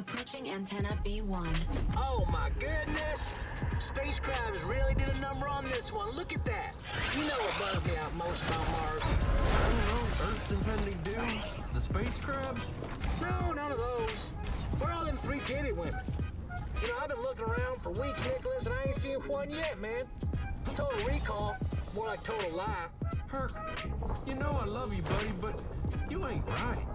Approaching antenna B1. Oh my goodness! Space crabs really did a number on this one. Look at that. You know what bugs me out most about Mars. I don't know, Earth's impending doom? The space crabs? No, none of those. Where are all them three kitty women? You know, I've been looking around for weeks, Nicholas, and I ain't seen one yet, man. Total recall. More like total lie. Hurk, you know I love you, buddy, but you ain't right.